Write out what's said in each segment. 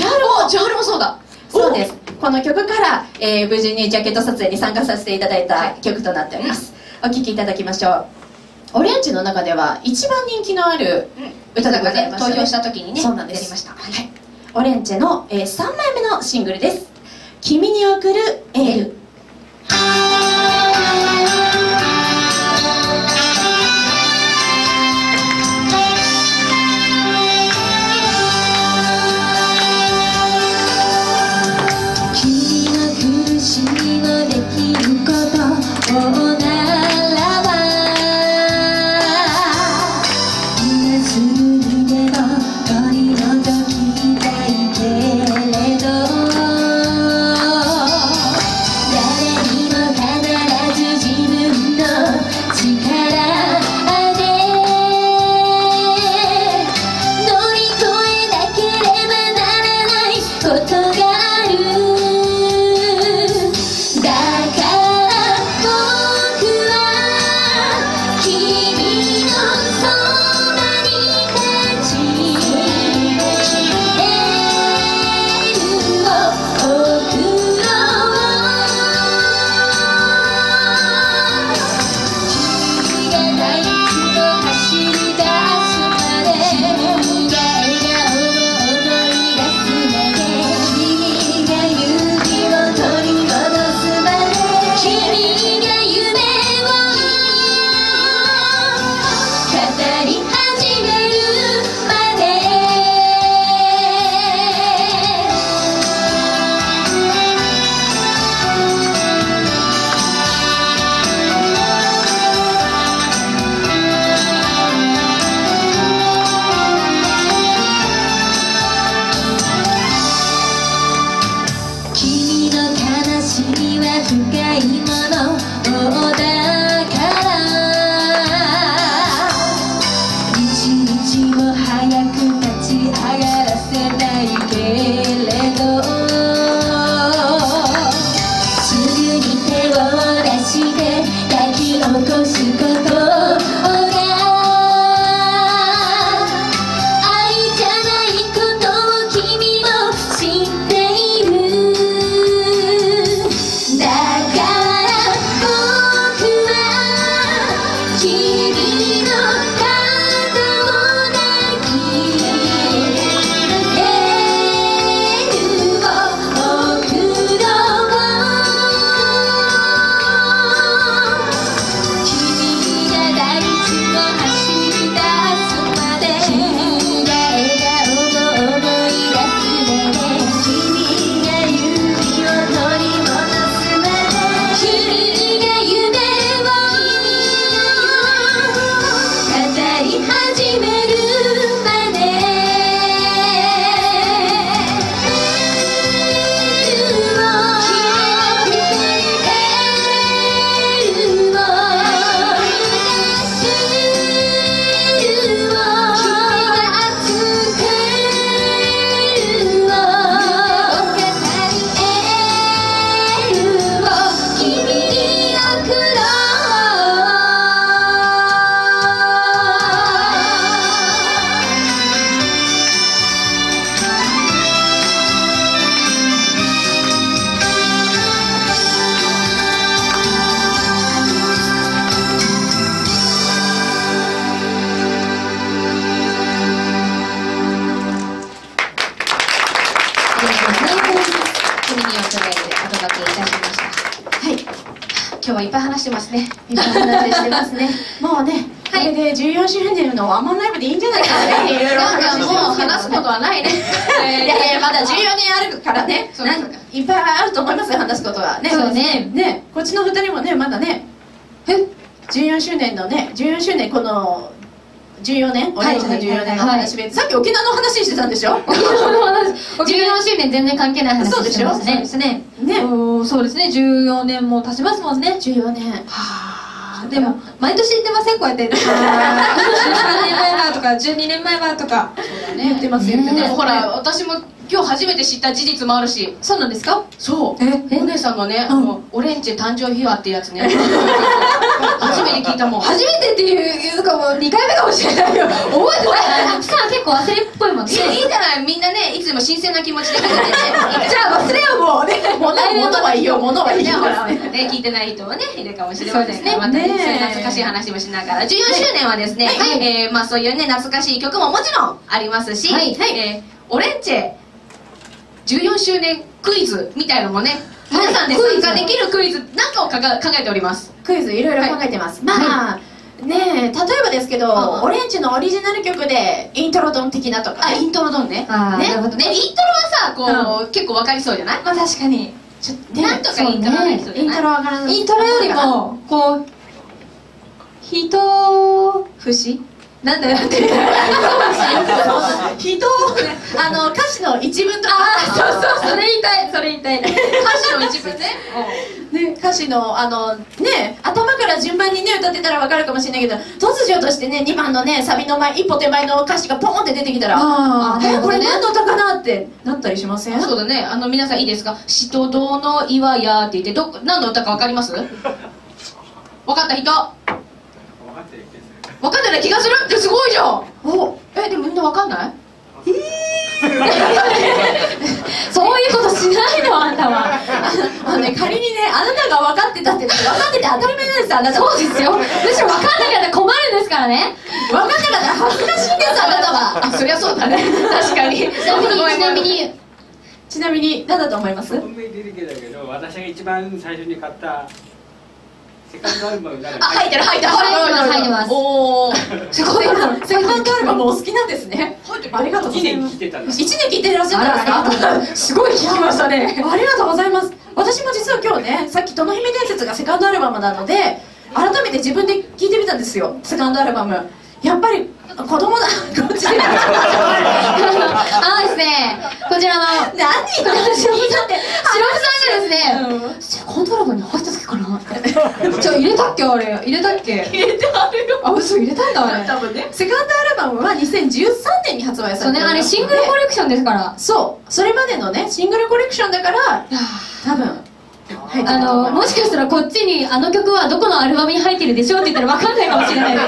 千春も千春もそうだ。そうです。この曲から、えー無事にジャケット撮影に参加させていただいた曲となっております、お聴きいただきましょう。オレンジの中では一番人気のある歌でございました、投票した時にねそうなんです。やりました。はい、オレンジの、え3枚目のシングルです「君に送るエール」今日はいっぱい話してますね。いっぱい話してますね。もうね、これで14周年のワンマンライブでいいんじゃないかなっていろいろ話もう話すことはないね。いやいやまだ14年あるからね。いっぱいあると思いますよ話すことは。ね。そうね。ねこっちの2人もねまだねえ？14周年のね14周年この14年？オレンジの14年の話で、さっき沖縄の話してたんでしょ？14周年全然関係ない話そうでしてますね。ね。おーそうですね。14年も経ちますもんね。14年。はあ。でも毎年言ってません？こうやって。17年前はとか12年前はとか。言ってます言ってますでもほら私も今日初めて知った事実もあるし。そうなんですか？そう。え？お姉さんがね、オレンジ誕生秘話ってやつね。初めて聞いたもん。初めてっていうかもう2回目かもしれないよ。覚えてない？さあ結構忘れっぽいもんね。いやいいじゃない。みんなねいつでも新鮮な気持ちで聞いてて。じゃあ忘れようもうね。物 物はいいよ物はいいよね聞いてない人もねいるかもしれませんね。またね懐かしい話もしながら。14周年はですね、えーまあそういうね懐かしい曲ももちろんありますし、はい。えーオレンジェ14周年クイズみたいのもね皆さんで参加できるクイズなんかを考えております。クイズいろいろ考えてます、まあ、ねえ例えばですけど、うんオレンジのオリジナル曲でイントロドン的なとか、あイントロドンね。ね。なるほどね。イントロはさこう、結構わかりそうじゃない？まあ確かに。ちょっとねなんとかイントロはできそうじゃない？イントロわからない。イントロよりもこう人節なんだよって人をあの歌詞の一文とかそうそうそれ言いたい。それ言いたい。歌詞の一部ねね、歌詞のあのね頭から順番にね歌ってたら分かるかもしれないけど突如としてね2番のねサビの前一歩手前の歌詞がポンって出てきたらあーえこれ何の歌かなって。なったりしません？そうだね。あの皆さんいいですか「しとどの岩や」って言ってど何の歌か分かります？分かった人？分かってない気がするってすごいじゃんおえでもみんな分かんないえそういうことしないのあんたはあのね仮にねあなたが分かってたって分かってて当たり前なんですあなたそうですよ。むしろ分かんなかったら困るんですからね分かんなかったら恥ずかしいんですあなたはあそりゃそうだね確かにちなみにちなみにちなみに何だと思います本命出てきたけど私が一番最初に買った セカンドアルバムの中にあ入ってる入ってる。入ってます。入ってます。おおすごいな。セカンドアルバムお好きなんですね。ありがとうござ1います。年来てたんだ1年聞いてらっしゃったんですか？すごい聞きましたね。ありがとうございます。私も実は今日ねさっき「殿姫伝説」がセカンドアルバムなので改めて自分で聞いてみたんですよ。セカンドアルバム。やっぱり子供だ。こっちで何あのですねこちらのこれ私聞いたって白木さんがですねセカンドラバに入った時かなじゃあ入れたっけあれ入れたっけ入れてあるよあ嘘入れたんだあれ。多分ねセカンドアルバムは2013年に発売さそうねあれシングルコレクションですからそうそれまでのねシングルコレクションだから多分入ってあると思いますのもしかしたらこっちにあの曲はどこのアルバムに入ってるでしょうって言ったら分かんないかもしれないでね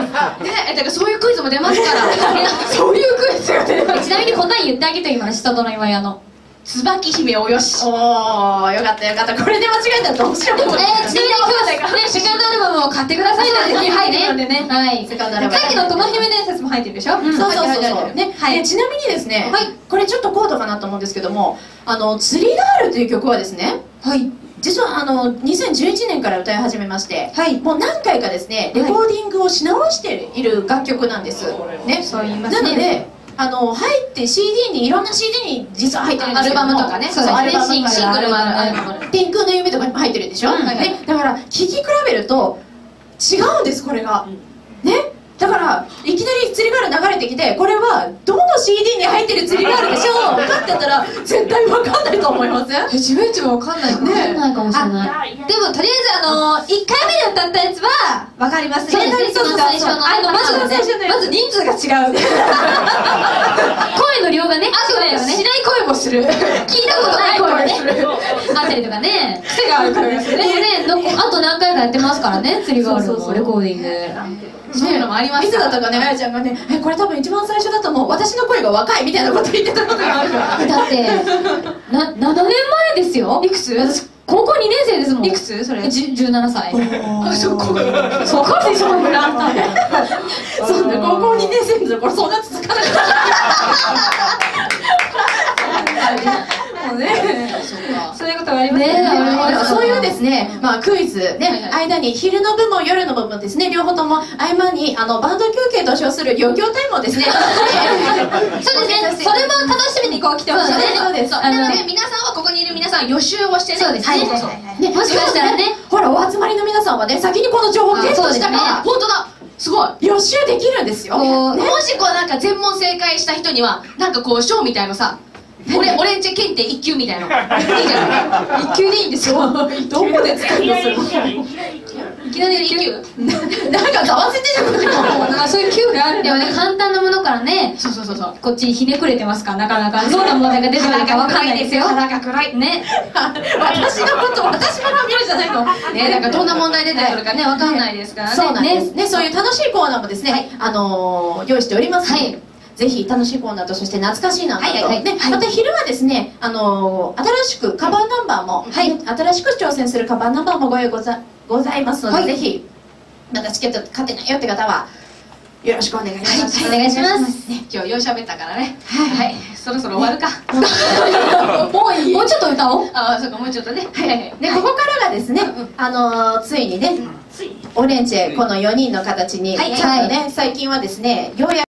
えだからそういうクイズも出ますから。そういうクイズが出るすちなみに答え言ってあげて今の下との岩屋の椿姫およし。おーよかったよかった。これで間違えたらどうしよう。もえー、ちなみに今日ね セカンドアルバムを買ってくださいねぜひ入ってるんでね。はい。セカンドアルバム。さっきの「殿姫伝説」も入ってるでしょ、うん。そうそうそうそう。ね、はい。でちなみにですね、はい。これちょっと高度かなと思うんですけどもあの「釣りガール」という曲はですねはい実はあの2011年から歌い始めまして、はい。もう何回かですねレコーディングをし直している楽曲なんです、ね。そう言いますね。なのであの入って CD にいろんな CD に実は入ってるんですけどもアルバムとかね。そうアルバムシングルもある。天空の夢とかにも入ってるでしょ、うん。ね、だから聴き比べると違うんですこれが、ね。だからいきなり釣りガール流れてきてこれはどの CD に入ってる釣りガールでしょう？かって言ったら絶対分かんないと思いませんえ自分一も分かんない分かんないかもしれない。でもとりあえずあの1回目で歌ったやつは分かりますね。そうです最初のあのまず最初のやつ。まず人数が違う。声の量がねあとね。しない声もする。聞いたことない声がね。あったりとかね癖がある声がするね。のあと何回かやってますからね釣りガールのレコーディング。そういうのもありますいつだったかねあやちゃんがねえこれ多分一番最初だと思う。私の声が若いみたいなこと言ってたことがあるから。だってな7年前ですよ。いくつ？私高校2年生ですもん。いくつ？それ。じゅ17歳。あ そこそこでしょそんな高校2年生のところそんな続かなかった。もうね。そういうことがありますねえあそういうですね、まあ、クイズね、はいはい。間に昼の部も夜の部もですね両方とも合間にあのバンド休憩と称する余興タイムをですねそうです。ねそれも楽しみにこう来てほしいねそうです。そうあので皆さんはここにいる皆さん予習をしてね。そうです。ねはいそうそう。ねもしかしたらね。ほらお集まりの皆さんはね先にこの情報をゲットしたかあら、本当だ。すごい。予習できるんですよ、もしこうなんか全問正解した人にはなんかこう賞みたいのさ俺俺んち検定1級みたいな。いいじゃない一級でいいんですかどこで使うのそれ。いきなり1級なんかざわせてるなんかそういう級があるでもね簡単なものからねそうそうそうそうこっちにひねくれてますからなかなかどんな問題が出てくるかわかんないですよ肌が暗いね私のこと私のファミリーじゃないのねだかどんな問題出てくるかねわかんないですからねそうなんですねそういう楽しいコーナーもですね、はいあのー用意しておりますので、はいぜひ楽しいコーナーとそして懐かしいなと、はいはいねまた昼はですね、あのー新しくカバーナンバーも、はい。ね新しく挑戦するカバーナンバーもご用意ござございますので、はい。ぜひまたチケット買ってないよって方はよろしくお願いします、はいお願いします。ね今日ようしゃべったからね。はい、そろそろ終わるか、もういい。もうちょっと歌おう。ああそうかもうちょっとね。はい。はい。でここからがですね、あのーついにね、オレンジへこの4人の形に、はい。ね、最近はですねようやく